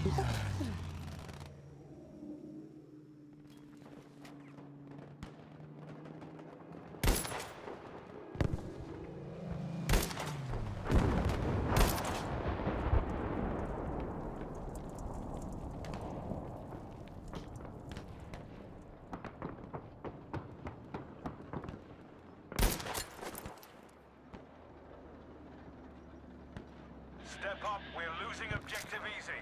Step up, we're losing objective easy.